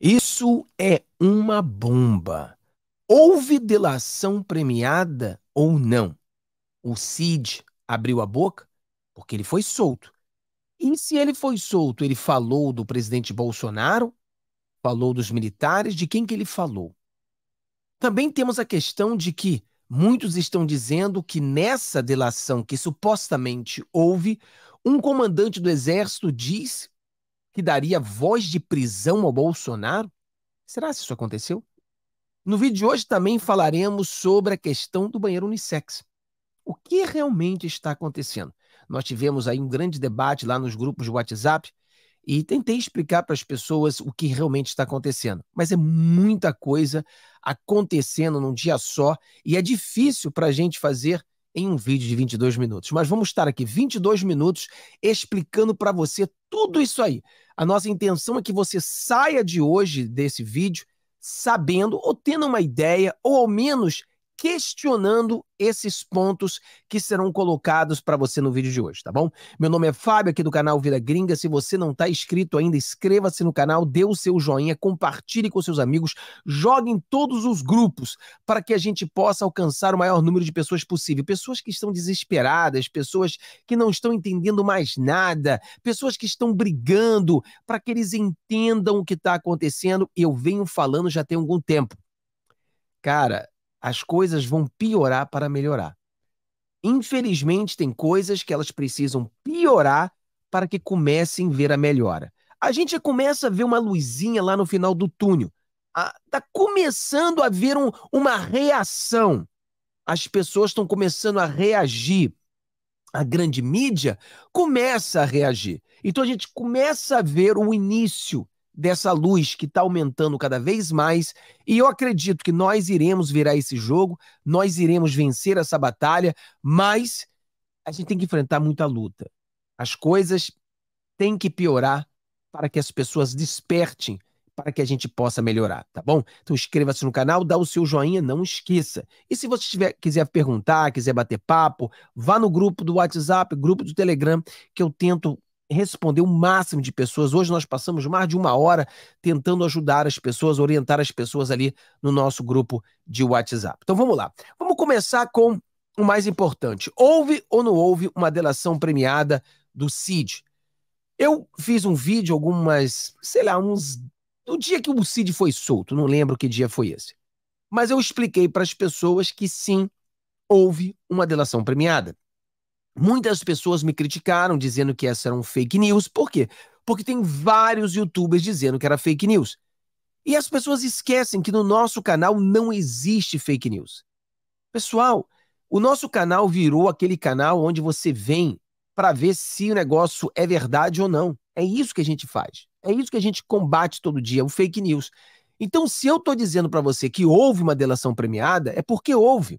Isso é uma bomba. Houve delação premiada ou não? O Cid abriu a boca porque ele foi solto. E se ele foi solto, ele falou do presidente Bolsonaro? Falou dos militares? De quem que ele falou? Também temos a questão de que muitos estão dizendo que nessa delação que supostamente houve, um comandante do exército diz que daria voz de prisão ao Bolsonaro? Será que isso aconteceu? No vídeo de hoje também falaremos sobre a questão do banheiro unissex. O que realmente está acontecendo? Nós tivemos aí um grande debate lá nos grupos de WhatsApp e tentei explicar para as pessoas o que realmente está acontecendo. Mas é muita coisa acontecendo num dia só e é difícil para a gente fazer em um vídeo de 22 minutos. Mas vamos estar aqui 22 minutos explicando para você tudo isso aí. A nossa intenção é que você saia de hoje desse vídeo sabendo ou tendo uma ideia, ou ao menos questionando esses pontos que serão colocados para você no vídeo de hoje, tá bom? Meu nome é Fábio, aqui do canal Vida Gringa. Se você não está inscrito ainda, inscreva-se no canal, dê o seu joinha, compartilhe com seus amigos, jogue em todos os grupos para que a gente possa alcançar o maior número de pessoas possível. Pessoas que estão desesperadas, pessoas que não estão entendendo mais nada, pessoas que estão brigando para que eles entendam o que está acontecendo. Eu venho falando já tem algum tempo. Cara, as coisas vão piorar para melhorar. Infelizmente, tem coisas que elas precisam piorar para que comecem a ver a melhora. A gente já começa a ver uma luzinha lá no final do túnel. Está começando a ver um, uma reação. As pessoas estão começando a reagir. A grande mídia começa a reagir. Então a gente começa a ver o início dessa luz que está aumentando cada vez mais. E eu acredito que nós iremos virar esse jogo, nós iremos vencer essa batalha, mas a gente tem que enfrentar muita luta. As coisas têm que piorar para que as pessoas despertem para que a gente possa melhorar, tá bom? Então inscreva-se no canal, dá o seu joinha, não esqueça. E se você tiver, quiser perguntar, quiser bater papo, vá no grupo do WhatsApp, grupo do Telegram, que eu tento responder o máximo de pessoas. Hoje nós passamos mais de uma hora tentando ajudar as pessoas, orientar as pessoas ali no nosso grupo de WhatsApp. Então vamos lá. Vamos começar com o mais importante. Houve ou não houve uma delação premiada do CID? Eu fiz um vídeo algumas, sei lá, uns do dia que o CID foi solto, não lembro que dia foi esse. Mas eu expliquei para as pessoas que sim, houve uma delação premiada. Muitas pessoas me criticaram dizendo que essa era um fake news. Por quê? Porque tem vários youtubers dizendo que era fake news. E as pessoas esquecem que no nosso canal não existe fake news. Pessoal, o nosso canal virou aquele canal onde você vem para ver se o negócio é verdade ou não. É isso que a gente faz. É isso que a gente combate todo dia, o fake news. Então, se eu estou dizendo para você que houve uma delação premiada, é porque houve.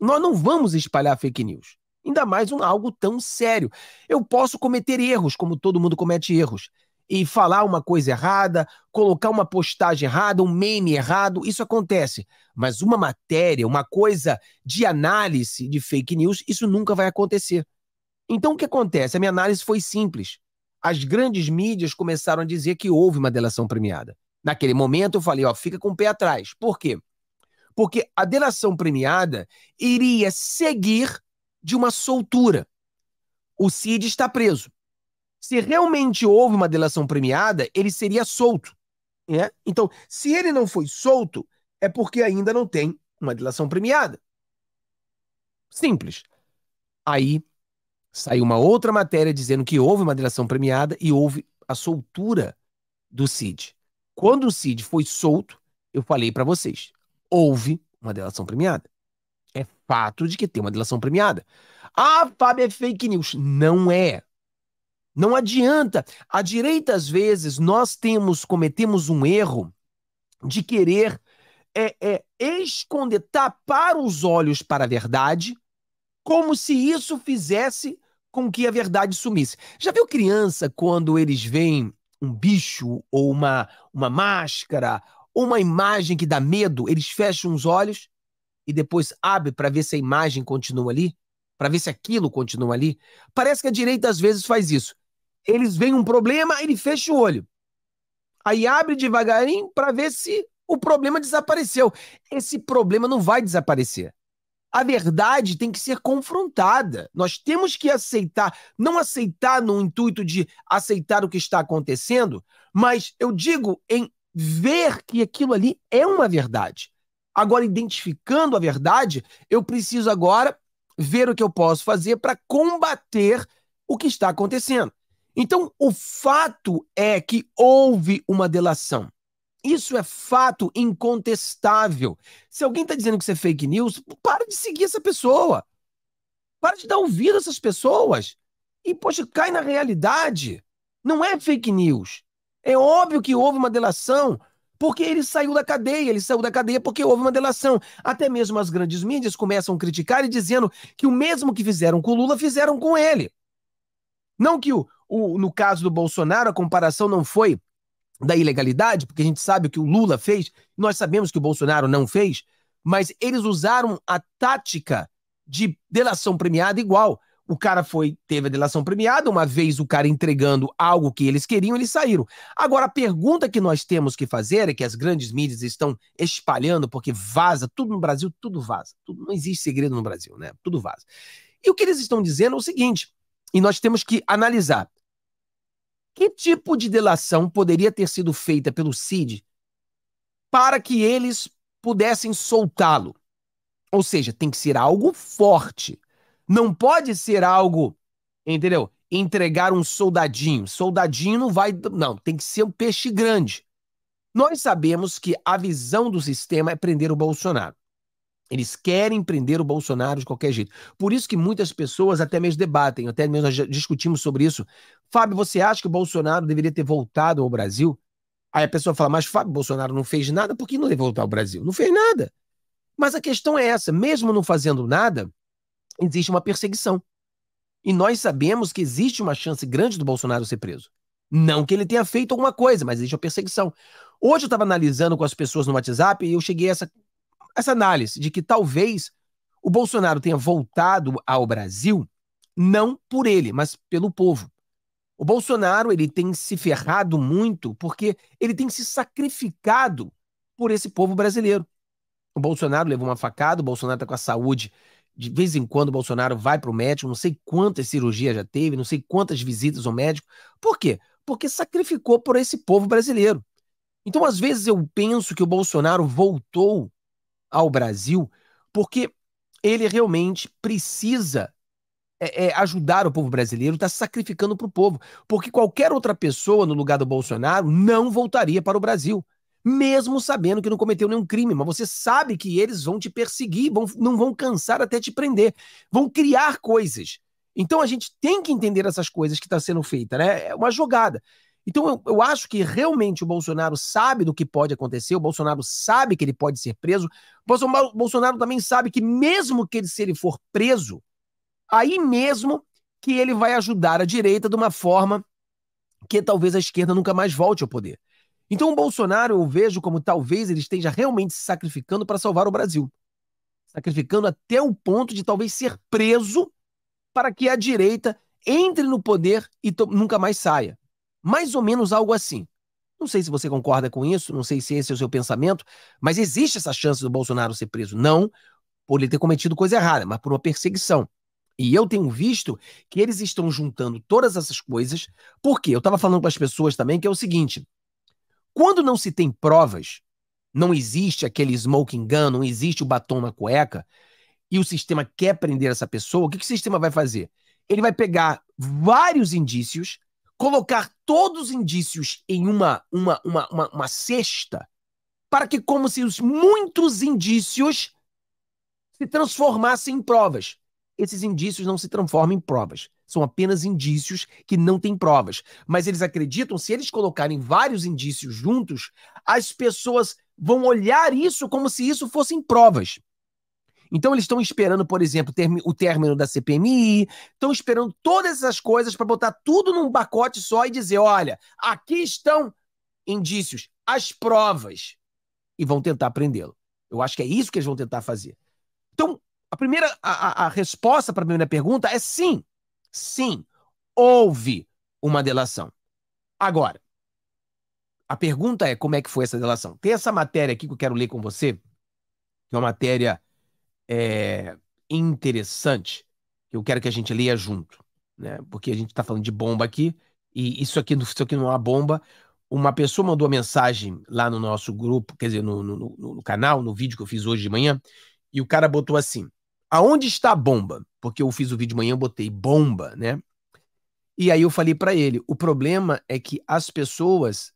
Nós não vamos espalhar fake news. Ainda mais um, algo tão sério. Eu posso cometer erros, como todo mundo comete erros. E falar uma coisa errada, colocar uma postagem errada, um meme errado, isso acontece. Mas uma matéria, uma coisa de análise de fake news, isso nunca vai acontecer. Então o que acontece? A minha análise foi simples. As grandes mídias começaram a dizer que houve uma delação premiada. Naquele momento eu falei, ó, fica com o pé atrás. Por quê? Porque a delação premiada iria seguir de uma soltura. O Cid está preso. Se realmente houve uma delação premiada, ele seria solto. Né? Então, se ele não foi solto, é porque ainda não tem uma delação premiada. Simples. Aí saiu uma outra matéria dizendo que houve uma delação premiada e houve a soltura do Cid. Quando o Cid foi solto, eu falei para vocês, houve uma delação premiada fato de que tem uma delação premiada. Ah, Fábio, é fake news. Não é. Não adianta. A direita, às vezes, nós temos, cometemos um erro de querer é, é, esconder, tapar os olhos para a verdade, como se isso fizesse com que a verdade sumisse. Já viu criança quando eles veem um bicho ou uma, uma máscara ou uma imagem que dá medo, eles fecham os olhos e depois abre para ver se a imagem continua ali, para ver se aquilo continua ali. Parece que a direita às vezes faz isso. Eles veem um problema, ele fecha o olho. Aí abre devagarinho para ver se o problema desapareceu. Esse problema não vai desaparecer. A verdade tem que ser confrontada. Nós temos que aceitar, não aceitar no intuito de aceitar o que está acontecendo, mas eu digo em ver que aquilo ali é uma verdade. Agora, identificando a verdade, eu preciso agora ver o que eu posso fazer para combater o que está acontecendo. Então, o fato é que houve uma delação. Isso é fato incontestável. Se alguém está dizendo que isso é fake news, para de seguir essa pessoa. Para de dar ouvido a essas pessoas. E, poxa, cai na realidade. Não é fake news. É óbvio que houve uma delação, porque ele saiu da cadeia. Ele saiu da cadeia porque houve uma delação. Até mesmo as grandes mídias começam a criticar e dizendo que o mesmo que fizeram com Lula, fizeram com ele. Não que o, o, no caso do Bolsonaro, a comparação não foi da ilegalidade, porque a gente sabe o que o Lula fez, nós sabemos que o Bolsonaro não fez, mas eles usaram a tática de delação premiada igual. O cara foi, teve a delação premiada, uma vez o cara entregando algo que eles queriam, eles saíram. Agora, a pergunta que nós temos que fazer é que as grandes mídias estão espalhando, porque vaza, tudo no Brasil, tudo vaza. Tudo, não existe segredo no Brasil, né? Tudo vaza. E o que eles estão dizendo é o seguinte, e nós temos que analisar. Que tipo de delação poderia ter sido feita pelo Cid para que eles pudessem soltá-lo? Ou seja, tem que ser algo forte. Não pode ser algo, entendeu? Entregar um soldadinho. Soldadinho não vai. Não, tem que ser um peixe grande. Nós sabemos que a visão do sistema é prender o Bolsonaro. Eles querem prender o Bolsonaro de qualquer jeito. Por isso que muitas pessoas até mesmo debatem, até mesmo nós discutimos sobre isso. Fábio, você acha que o Bolsonaro deveria ter voltado ao Brasil? Aí a pessoa fala, mas Fábio, Bolsonaro não fez nada, por que não deve voltar ao Brasil? Não fez nada. Mas a questão é essa, mesmo não fazendo nada, existe uma perseguição. E nós sabemos que existe uma chance grande do Bolsonaro ser preso. Não que ele tenha feito alguma coisa, mas existe uma perseguição. Hoje eu estava analisando com as pessoas no WhatsApp e eu cheguei a essa essa análise de que talvez o Bolsonaro tenha voltado ao Brasil não por ele, mas pelo povo. O Bolsonaro ele tem se ferrado muito porque ele tem se sacrificado por esse povo brasileiro. O Bolsonaro levou uma facada, o Bolsonaro está com a saúde. De vez em quando o Bolsonaro vai para o médico, não sei quantas cirurgias já teve, não sei quantas visitas ao médico. Por quê? Porque sacrificou por esse povo brasileiro. Então, às vezes, eu penso que o Bolsonaro voltou ao Brasil, porque ele realmente precisa é, é, ajudar o povo brasileiro, está sacrificando para o povo. Porque qualquer outra pessoa no lugar do Bolsonaro não voltaria para o Brasil, mesmo sabendo que não cometeu nenhum crime. Mas você sabe que eles vão te perseguir, vão, não vão cansar até te prender, vão criar coisas. Então a gente tem que entender essas coisas que está sendo feita, né? É uma jogada. Então, eu, eu, acho que realmente o Bolsonaro sabe do que pode acontecer, o Bolsonaro sabe que ele pode ser preso, o Bolsonaro também sabe que, mesmo que ele, se ele for preso, aí mesmo que ele vai ajudar a direita de uma forma que talvez a esquerda nunca mais volte ao poder. Então, o Bolsonaro eu vejo como talvez ele esteja realmente se sacrificando para salvar o Brasil. Sacrificando até o ponto de talvez ser preso para que a direita entre no poder e nunca mais saia. Mais ou menos algo assim. Não sei se você concorda com isso, não sei se esse é o seu pensamento, mas existe essa chance do Bolsonaro ser preso. Não por ele ter cometido coisa errada, mas por uma perseguição. E eu tenho visto que eles estão juntando todas essas coisas, porque eu estava falando com as pessoas também que é o seguinte: quando não se tem provas, não existe aquele smoking gun, não existe o batom na cueca, e o sistema quer prender essa pessoa, o que, que o sistema vai fazer? Ele vai pegar vários indícios, colocar todos os indícios em uma, uma, uma, uma, uma cesta, para que, como se os muitos indícios se transformassem em provas. Esses indícios não se transformam em provas. São apenas indícios que não têm provas. Mas eles acreditam, se eles colocarem vários indícios juntos, as pessoas vão olhar isso como se isso fossem provas. Então, eles estão esperando, por exemplo, o término da CPMI, estão esperando todas essas coisas para botar tudo num pacote só e dizer: olha, aqui estão indícios, as provas, e vão tentar prendê-lo. Eu acho que é isso que eles vão tentar fazer. Então, a primeira a, a resposta para a primeira pergunta é sim. Sim, houve uma delação. Agora, a pergunta é como é que foi essa delação. Tem essa matéria aqui que eu quero ler com você, que é uma matéria é, interessante, que eu quero que a gente leia junto, né? Porque a gente está falando de bomba aqui, e isso aqui, isso aqui não é uma bomba. Uma pessoa mandou uma mensagem lá no nosso grupo, quer dizer, no, no, no, no canal, no vídeo que eu fiz hoje de manhã, e o cara botou assim: aonde está a bomba? Porque eu fiz o vídeo de manhã, eu botei bomba, né? E aí eu falei para ele: o problema é que as pessoas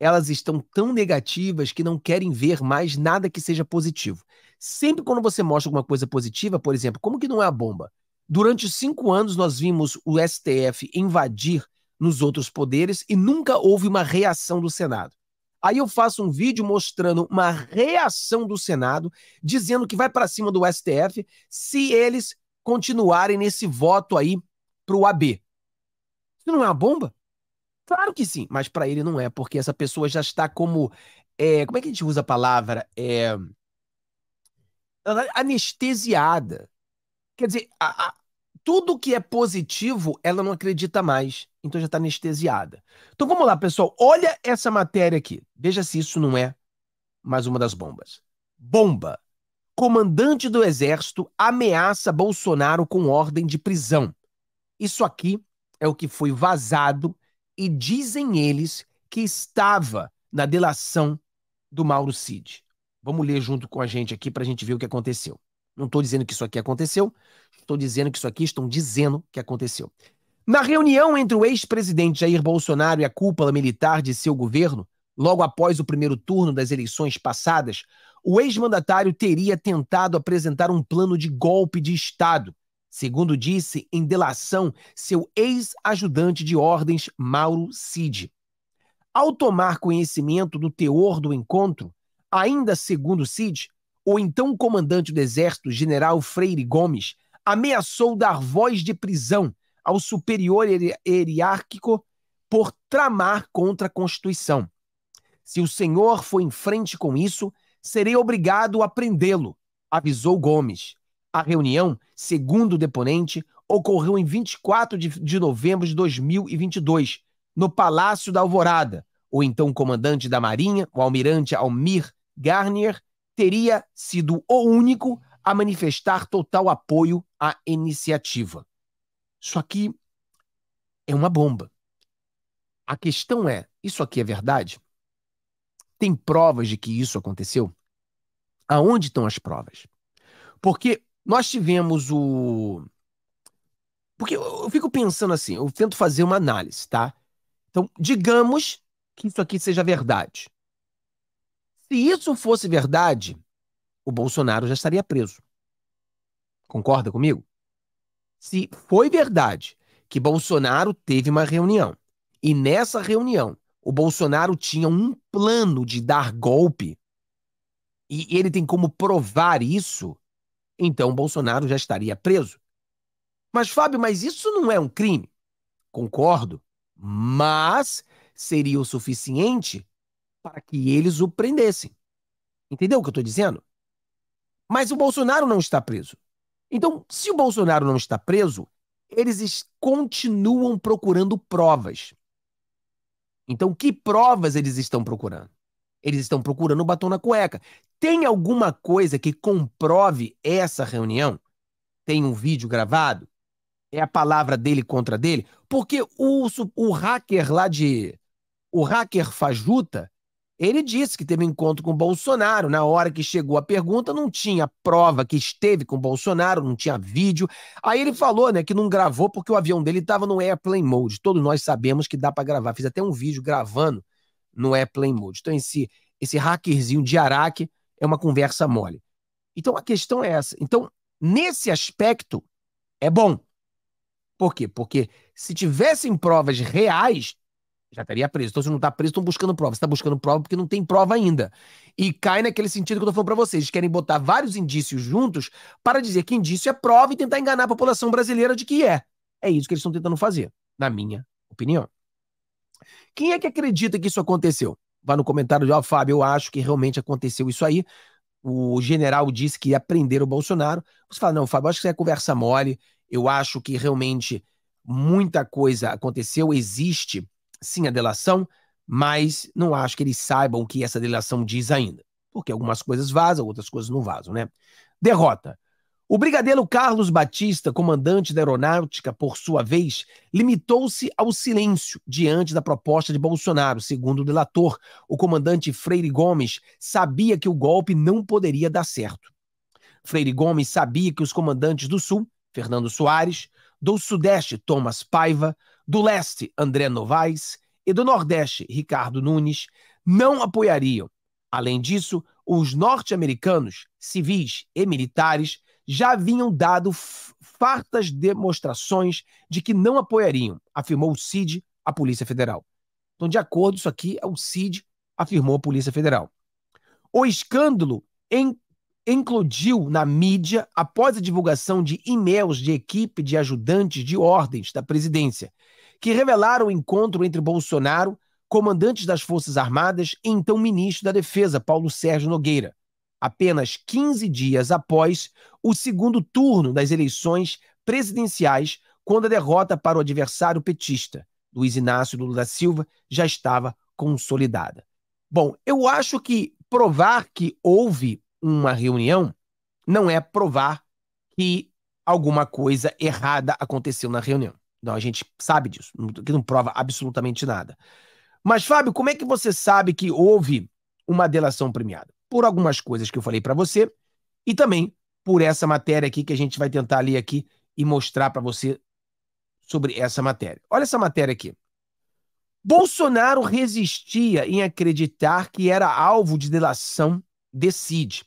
elas estão tão negativas que não querem ver mais nada que seja positivo. Sempre quando você mostra alguma coisa positiva, por exemplo, como que não é a bomba? Durante cinco anos nós vimos o STF invadir nos outros poderes e nunca houve uma reação do Senado. Aí eu faço um vídeo mostrando uma reação do Senado, dizendo que vai para cima do STF se eles continuarem nesse voto aí para o AB. Isso não é uma bomba? Claro que sim, mas para ele não é, porque essa pessoa já está como. É, como é que a gente usa a palavra? É, anestesiada. Quer dizer, a, tudo que é positivo, ela não acredita mais. Então já está anestesiada. Então vamos lá, pessoal. Olha essa matéria aqui. Veja se isso não é mais uma das bombas. Bomba. Comandante do Exército ameaça Bolsonaro com ordem de prisão. Isso aqui é o que foi vazado e dizem eles que estava na delação do Mauro Cid. Vamos ler junto com a gente aqui para a gente ver o que aconteceu. Não estou dizendo que isso aqui aconteceu, estou dizendo que isso aqui estão dizendo que aconteceu. Na reunião entre o ex-presidente Jair Bolsonaro e a cúpula militar de seu governo, logo após o primeiro turno das eleições passadas, o ex-mandatário teria tentado apresentar um plano de golpe de Estado segundo disse em delação seu ex-ajudante de ordens, Mauro Cid. Ao tomar conhecimento do teor do encontro, ainda segundo Cid, o então comandante do Exército, general Freire Gomes, ameaçou dar voz de prisão ao superior hierárquico por tramar contra a Constituição. Se o senhor for em frente com isso, serei obrigado a prendê-lo, avisou Gomes. A reunião, segundo o deponente, ocorreu em 24 de, de novembro de 2022, no Palácio da Alvorada. O então comandante da Marinha, o almirante Almir Garnier, teria sido o único a manifestar total apoio à iniciativa. Isso aqui é uma bomba. A questão é: isso aqui é verdade? Tem provas de que isso aconteceu? Aonde estão as provas? Porque nós tivemos o. Porque eu fico pensando assim, eu tento fazer uma análise, tá? Então, digamos que isso aqui seja verdade. Se isso fosse verdade, o Bolsonaro já estaria preso. Concorda comigo? Se foi verdade que Bolsonaro teve uma reunião e nessa reunião o Bolsonaro tinha um plano de dar golpe e ele tem como provar isso, então Bolsonaro já estaria preso. Mas, Fábio, mas isso não é um crime? Concordo, mas seria o suficiente para que eles o prendessem. Entendeu o que eu estou dizendo? Mas o Bolsonaro não está preso. Então, se o Bolsonaro não está preso, eles continuam procurando provas. Então, que provas eles estão procurando? Eles estão procurando o batom na cueca. Tem alguma coisa que comprove essa reunião? Tem um vídeo gravado? É a palavra dele contra dele? Porque o, o hacker lá de. O hacker Fajuta, ele disse que teve um encontro com Bolsonaro. Na hora que chegou a pergunta, não tinha prova que esteve com Bolsonaro, não tinha vídeo. Aí ele falou, né, que não gravou porque o avião dele estava no airplane mode. Todos nós sabemos que dá para gravar. Fiz até um vídeo gravando no airplane mode. Então esse esse hackerzinho de Araque é uma conversa mole. Então a questão é essa. Então, nesse aspecto, é bom. Por quê? Porque se tivessem provas reais, já estaria preso. Então, se não está preso, estão buscando prova. Você está buscando prova porque não tem prova ainda. E cai naquele sentido que eu estou falando para vocês. Eles querem botar vários indícios juntos para dizer que indício é prova e tentar enganar a população brasileira de que é. É isso que eles estão tentando fazer, na minha opinião. Quem é que acredita que isso aconteceu? Vá no comentário de, ó, oh, Fábio, eu acho que realmente aconteceu isso aí. O general disse que ia prender o Bolsonaro. Você fala, não, Fábio, acho que isso é conversa mole. Eu acho que realmente muita coisa aconteceu. Existe, sim, a delação, mas não acho que eles saibam o que essa delação diz ainda, porque algumas coisas vazam, outras coisas não vazam, né? Derrota. O brigadeiro Carlos Batista, comandante da aeronáutica, por sua vez, limitou-se ao silêncio diante da proposta de Bolsonaro. Segundo o delator, o comandante Freire Gomes sabia que o golpe não poderia dar certo. Freire Gomes sabia que os comandantes do Sul, Fernando Soares, do Sudeste, Thomas Paiva, do Leste, André Novaes, e do Nordeste, Ricardo Nunes, não apoiariam. Além disso, os norte-americanos, civis e militares, já haviam dado fartas demonstrações de que não apoiariam, afirmou o CID, a Polícia Federal. Então, de acordo, isso aqui é o CID, afirmou a Polícia Federal. O escândalo eclodiu na mídia após a divulgação de e-mails de equipe de ajudantes de ordens da presidência, que revelaram o encontro entre Bolsonaro, comandantes das Forças Armadas e então ministro da Defesa, Paulo Sérgio Nogueira, apenas 15 dias após o segundo turno das eleições presidenciais, quando a derrota para o adversário petista, Luiz Inácio Lula da Silva, já estava consolidada. Bom, eu acho que provar que houve uma reunião não é provar que alguma coisa errada aconteceu na reunião. Não, a gente sabe disso, que não prova absolutamente nada. Mas, Fábio, como é que você sabe que houve uma delação premiada? Por algumas coisas que eu falei para você e também por essa matéria aqui que a gente vai tentar ler aqui e mostrar para você sobre essa matéria. Olha essa matéria aqui. Bolsonaro resistia em acreditar que era alvo de delação decide.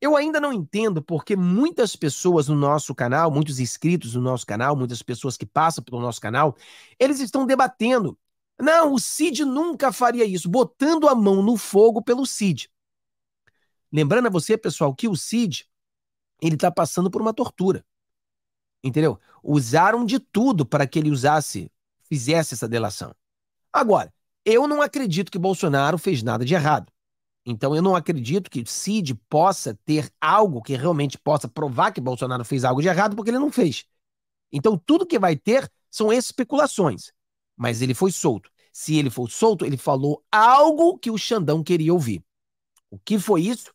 Eu ainda não entendo porque muitas pessoas no nosso canal, muitos inscritos no nosso canal, muitas pessoas que passam pelo nosso canal, eles estão debatendo. Não, o Cid nunca faria isso, botando a mão no fogo pelo Cid. Lembrando a você, pessoal, que o Cid, ele está passando por uma tortura. Entendeu? Usaram de tudo para que ele usasse, fizesse essa delação. Agora, eu não acredito que Bolsonaro fez nada de errado. Então eu não acredito que Cid possa ter algo que realmente possa provar que Bolsonaro fez algo de errado, porque ele não fez. Então tudo que vai ter são especulações. Mas ele foi solto. Se ele for solto, ele falou algo que o Xandão queria ouvir. O que foi isso?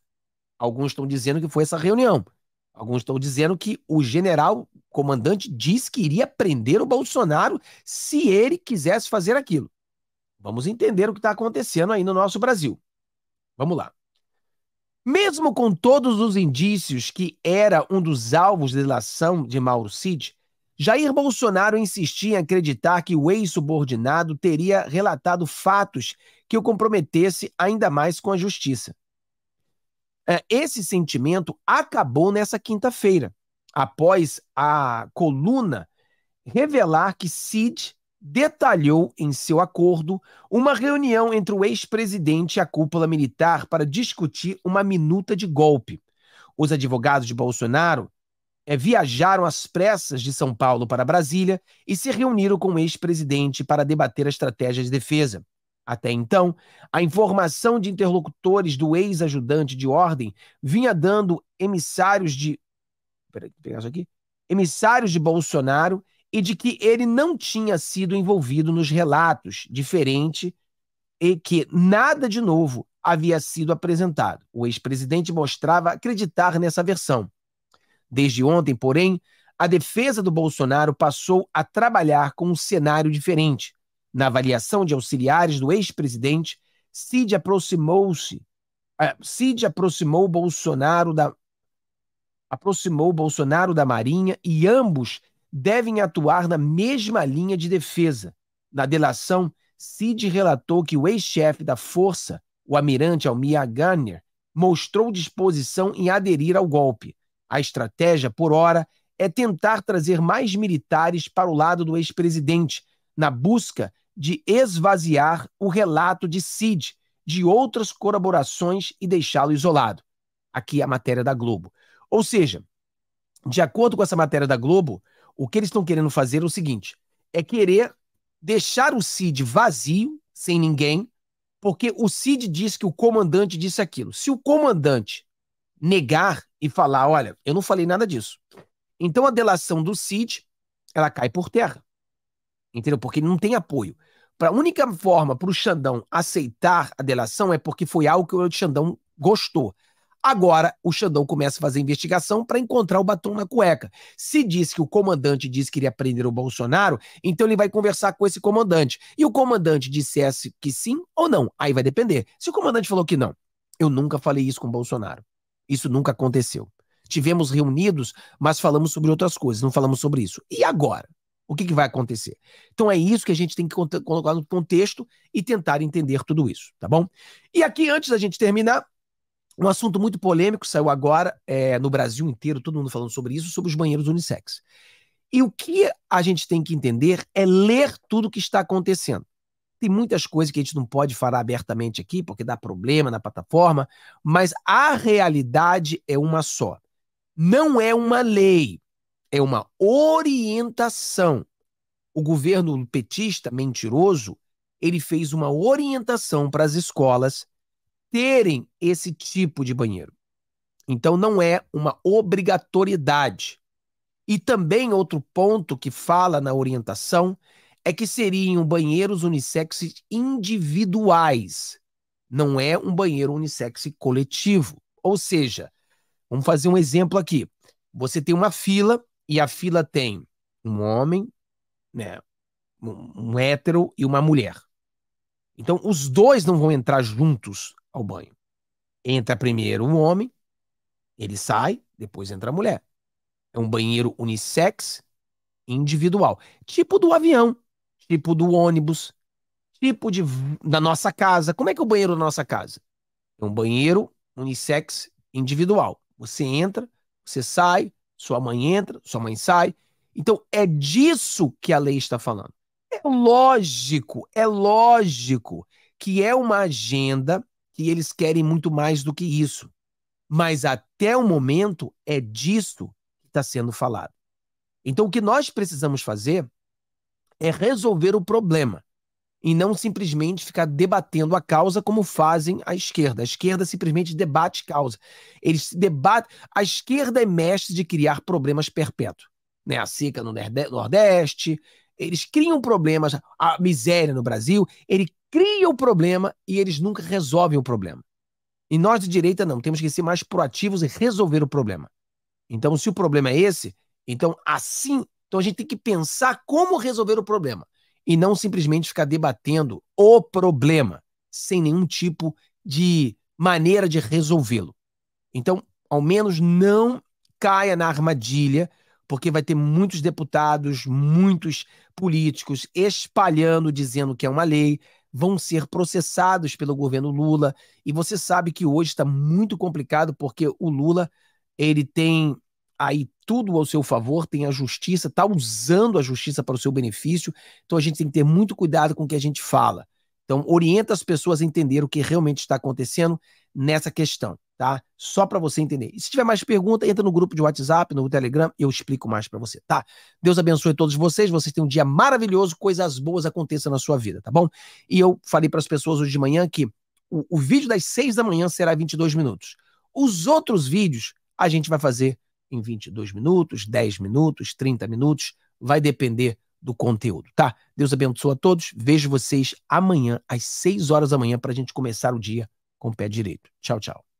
Alguns estão dizendo que foi essa reunião. Alguns estão dizendo que o general comandante disse que iria prender o Bolsonaro se ele quisesse fazer aquilo. Vamos entender o que está acontecendo aí no nosso Brasil. Vamos lá. Mesmo com todos os indícios que era um dos alvos de delação de Mauro Cid, Jair Bolsonaro insistia em acreditar que o ex-subordinado teria relatado fatos que o comprometesse ainda mais com a justiça. É, esse sentimento acabou nessa quinta-feira, após a coluna revelar que Cid detalhou em seu acordo uma reunião entre o ex-presidente e a cúpula militar para discutir uma minuta de golpe. Os advogados de Bolsonaro é, viajaram às pressas de São Paulo para Brasília e se reuniram com o ex-presidente para debater a estratégia de defesa. Até então, a informação de interlocutores do ex-ajudante de ordem vinha dando emissários de. Peraí, pegar isso aqui. Emissários de Bolsonaro e de que ele não tinha sido envolvido nos relatos, diferente e que nada de novo havia sido apresentado. O ex-presidente mostrava acreditar nessa versão. Desde ontem, porém, a defesa do Bolsonaro passou a trabalhar com um cenário diferente. Na avaliação de auxiliares do ex-presidente, Cid aproximou-se, uh, Cid aproximou Bolsonaro da aproximou Bolsonaro da Marinha e ambos devem atuar na mesma linha de defesa. Na delação, Cid relatou que o ex-chefe da força, o almirante Almir Garner, mostrou disposição em aderir ao golpe. A estratégia, por hora, é tentar trazer mais militares para o lado do ex-presidente, na busca de esvaziar o relato de Cid de outras colaborações e deixá-lo isolado. Aqui é a matéria da Globo. Ou seja, de acordo com essa matéria da Globo, o que eles estão querendo fazer é o seguinte: é querer deixar o Cid vazio, sem ninguém, porque o Cid disse que o comandante disse aquilo. Se o comandante negar e falar, olha, eu não falei nada disso, então a delação do Cid ela cai por terra. Entendeu? Porque não tem apoio. a única forma para o Xandão aceitar a delação é porque foi algo que o Xandão gostou. Agora, o Xandão começa a fazer investigação para encontrar o batom na cueca. Se diz que o comandante disse que iria prender o Bolsonaro, então ele vai conversar com esse comandante. E o comandante dissesse que sim ou não, aí vai depender. Se o comandante falou que não, eu nunca falei isso com o Bolsonaro. Isso nunca aconteceu. Tivemos reunidos, mas falamos sobre outras coisas, não falamos sobre isso. E agora? O que, que vai acontecer? Então é isso que a gente tem que colocar no contexto e tentar entender tudo isso, tá bom? E aqui, antes da gente terminar, um assunto muito polêmico saiu agora é, no Brasil inteiro, todo mundo falando sobre isso, sobre os banheiros unissex. E o que a gente tem que entender é ler tudo o que está acontecendo. Tem muitas coisas que a gente não pode falar abertamente aqui, porque dá problema na plataforma, mas a realidade é uma só. Não é uma lei, é uma orientação. O governo petista, mentiroso, ele fez uma orientação para as escolas terem esse tipo de banheiro. Então não é uma obrigatoriedade. E também outro ponto que fala na orientação é que seriam banheiros unissex individuais. Não é um banheiro unissex coletivo. Ou seja, vamos fazer um exemplo aqui. Você tem uma fila e a fila tem um homem, né, um, hétero e uma mulher. Então os dois não vão entrar juntos ao banho. Entra primeiro um homem, ele sai, depois entra a mulher. É um banheiro unissex individual, tipo do avião, tipo do ônibus, tipo de da nossa casa. Como é que é o banheiro da nossa casa? É um banheiro unissex individual. Você entra, você sai, sua mãe entra, sua mãe sai. Então é disso que a lei está falando. É lógico, é lógico que é uma agenda que eles querem muito mais do que isso. Mas até o momento é disso que está sendo falado. Então o que nós precisamos fazer é resolver o problema e não simplesmente ficar debatendo a causa como fazem a esquerda. A esquerda simplesmente debate causa. Eles debatem. A esquerda é mestre de criar problemas perpétuos. Né? A seca no Nordeste, eles criam problemas, a miséria no Brasil, ele criam o problema e eles nunca resolvem o problema. E nós de direita não, temos que ser mais proativos e resolver o problema. Então, se o problema é esse, então assim, então a gente tem que pensar como resolver o problema e não simplesmente ficar debatendo o problema sem nenhum tipo de maneira de resolvê-lo. Então, ao menos não caia na armadilha, porque vai ter muitos deputados, muitos políticos espalhando, dizendo que é uma lei, vão ser processados pelo governo Lula. E você sabe que hoje está muito complicado porque o Lula ele tem aí tudo ao seu favor, tem a justiça, está usando a justiça para o seu benefício. Então a gente tem que ter muito cuidado com o que a gente fala. Então orienta as pessoas a entender o que realmente está acontecendo nessa questão tá? Só para você entender. E se tiver mais pergunta, entra no grupo de WhatsApp, no Telegram, eu explico mais para você, tá? Deus abençoe todos vocês, vocês têm um dia maravilhoso, coisas boas aconteçam na sua vida, tá bom? E eu falei para as pessoas hoje de manhã que o, o vídeo das 6 da manhã será 22 minutos. Os outros vídeos a gente vai fazer em 22 minutos, 10 minutos, 30 minutos, vai depender do conteúdo, tá? Deus abençoe a todos. Vejo vocês amanhã às 6 horas da manhã para a gente começar o dia com o pé direito. Tchau, tchau.